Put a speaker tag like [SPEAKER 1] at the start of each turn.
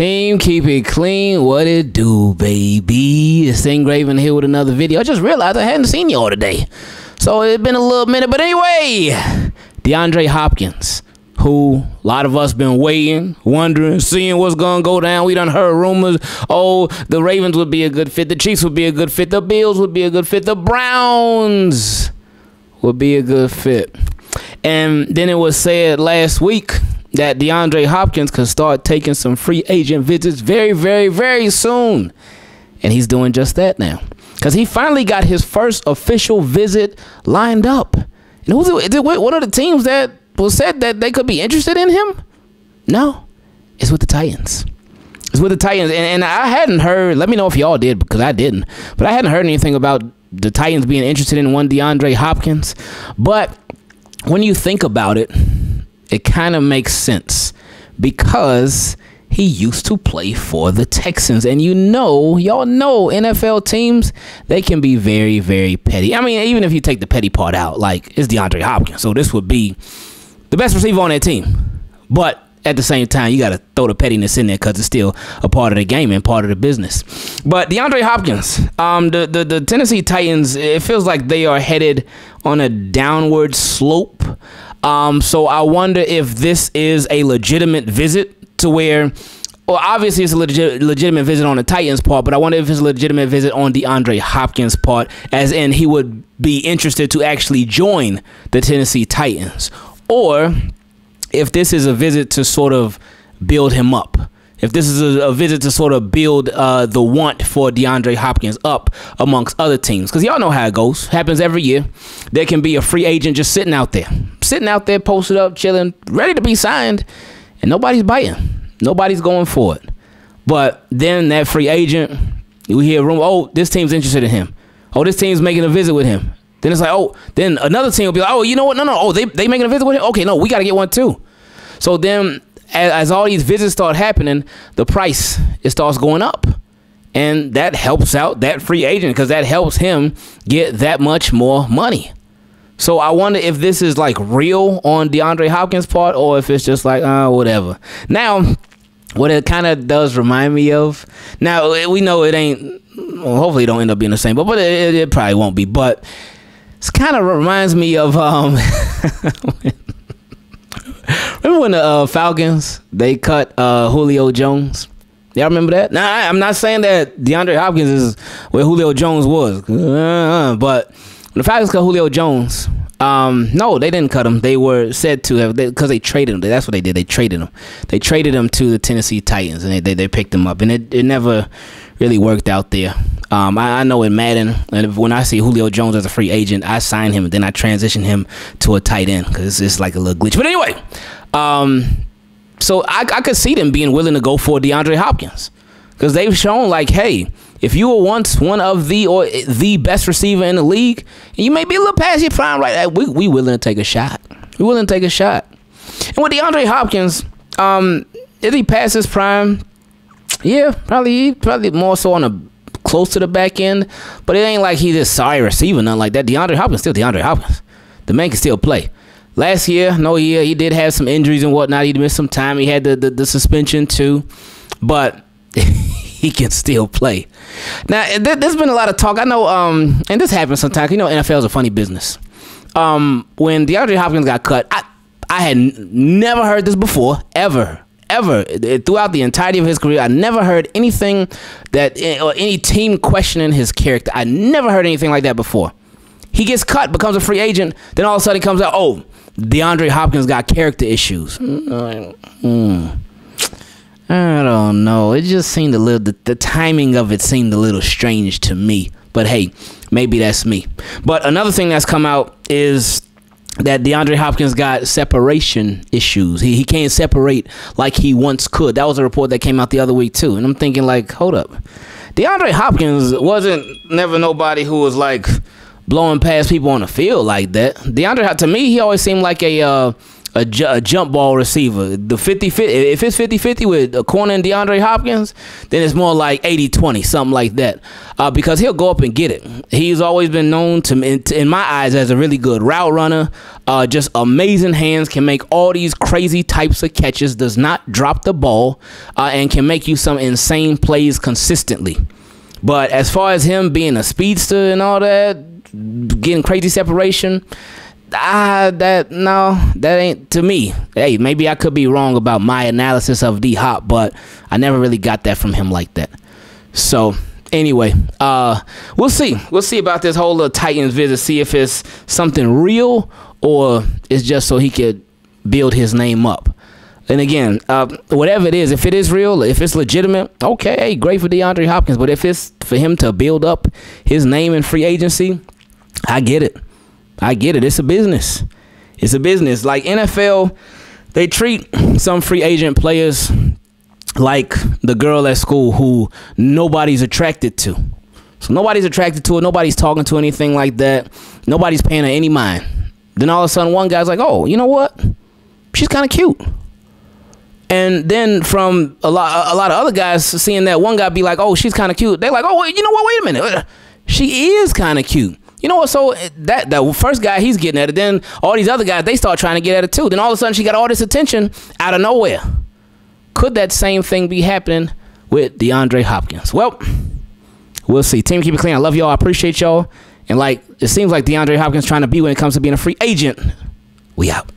[SPEAKER 1] Team, keep it clean. What it do, baby? It's Ingraven here with another video. I just realized I hadn't seen y'all today. So it's been a little minute. But anyway, DeAndre Hopkins, who a lot of us been waiting, wondering, seeing what's gonna go down. We done heard rumors. Oh, the Ravens would be a good fit. The Chiefs would be a good fit. The Bills would be a good fit. The Browns would be a good fit. And then it was said last week that DeAndre Hopkins could start taking some free agent visits very, very, very soon. And he's doing just that now. Because he finally got his first official visit lined up. And who's it, one of the teams that was said that they could be interested in him? No, it's with the Titans. It's with the Titans. And, and I hadn't heard, let me know if y'all did, because I didn't. But I hadn't heard anything about the Titans being interested in one DeAndre Hopkins. But when you think about it, it kind of makes sense because he used to play for the Texans. And you know, y'all know NFL teams, they can be very, very petty. I mean, even if you take the petty part out, like it's DeAndre Hopkins. So this would be the best receiver on that team. But at the same time, you got to throw the pettiness in there because it's still a part of the game and part of the business. But DeAndre Hopkins, um, the, the, the Tennessee Titans, it feels like they are headed on a downward slope. Um, so I wonder if this is a legitimate visit to where, well, obviously it's a legit, legitimate visit on the Titans' part, but I wonder if it's a legitimate visit on DeAndre Hopkins' part, as in he would be interested to actually join the Tennessee Titans, or if this is a visit to sort of build him up. If this is a, a visit to sort of build uh, the want for DeAndre Hopkins up amongst other teams, because y'all know how it goes. Happens every year. There can be a free agent just sitting out there, sitting out there, posted up, chilling, ready to be signed, and nobody's biting. Nobody's going for it. But then that free agent, we hear room. Oh, this team's interested in him. Oh, this team's making a visit with him. Then it's like, oh, then another team will be like, oh, you know what? No, no, oh, they they making a visit with him. Okay, no, we got to get one too. So then, as, as all these visits start happening, the price it starts going up, and that helps out that free agent because that helps him get that much more money. So I wonder if this is like real on DeAndre Hopkins' part, or if it's just like, uh, whatever. Now, what it kind of does remind me of. Now we know it ain't. Well, hopefully, it don't end up being the same, but but it, it probably won't be. But it kind of reminds me of um. remember when the uh, Falcons they cut uh, Julio Jones? Y'all remember that? Now I, I'm not saying that DeAndre Hopkins is where Julio Jones was, uh, but the Falcons cut Julio Jones, um, no, they didn't cut him. They were said to have because they, they, traded him. That's what they did. They traded him. They traded him to the Tennessee Titans, and they they, they picked him up, and it, it never really worked out there. Um, I, I, know in Madden, and when I see Julio Jones as a free agent, I sign him, and then I transition him to a tight end because it's, it's, like a little glitch. But anyway, um, so I, I could see them being willing to go for DeAndre Hopkins because they've shown like, hey, if you were once one of the or the best receiver in the league, and you may be a little past your prime, right? We we willing to take a shot. We willing to take a shot. And with DeAndre Hopkins, um, is he past his prime? Yeah, probably probably more so on a close to the back end, but it ain't like he's a sorry receiver, nothing like that. DeAndre Hopkins still DeAndre Hopkins. The man can still play. Last year, no year, he did have some injuries and whatnot. He missed some time. He had the, the, the suspension too, but he can still play. Now, th- there's been a lot of talk. I know, um, and this happens sometimes. You know, NFL is a funny business. Um, when DeAndre Hopkins got cut, I I had never heard this before, ever, ever throughout the entirety of his career. I never heard anything that eh, or any team questioning his character. I never heard anything like that before. He gets cut, becomes a free agent, then all of a sudden he comes out, oh, DeAndre Hopkins got character issues. Mm. I don't know. It just seemed a little. The, the timing of it seemed a little strange to me. But hey, maybe that's me. But another thing that's come out is that DeAndre Hopkins got separation issues. He, he can't separate like he once could. That was a report that came out the other week too. And I'm thinking like, hold up. DeAndre Hopkins wasn't never nobody who was like blowing past people on the field like that. DeAndre to me he always seemed like a uh, a, ju- a jump ball receiver. The 50 50, if it's 50 50 with a corner and DeAndre Hopkins, then it's more like 80 20, something like that. Uh, because he'll go up and get it. He's always been known to, in, in my eyes, as a really good route runner. Uh, just amazing hands, can make all these crazy types of catches, does not drop the ball, uh, and can make you some insane plays consistently. But as far as him being a speedster and all that, getting crazy separation, ah, that no, that ain't to me. Hey, maybe I could be wrong about my analysis of D Hop, but I never really got that from him like that. So anyway, uh, we'll see. We'll see about this whole little Titans visit. See if it's something real or it's just so he could build his name up. And again, uh, whatever it is, if it is real, if it's legitimate, okay, hey, great for DeAndre Hopkins. But if it's for him to build up his name in free agency, I get it. I get it. It's a business. It's a business. Like NFL, they treat some free agent players like the girl at school who nobody's attracted to. So nobody's attracted to it. Nobody's talking to anything like that. Nobody's paying her any mind. Then all of a sudden, one guy's like, "Oh, you know what? She's kind of cute." And then from a lot, a lot of other guys seeing that one guy be like, "Oh, she's kind of cute." They're like, "Oh, wait, you know what? Wait a minute, she is kind of cute." You know what? So eh, that that first guy he's getting at it. Then all these other guys they start trying to get at it too. Then all of a sudden she got all this attention out of nowhere. Could that same thing be happening with DeAndre Hopkins? Well, we'll see. Team, keep it clean. I love y'all. I appreciate y'all. And like it seems like DeAndre Hopkins trying to be when it comes to being a free agent. We out.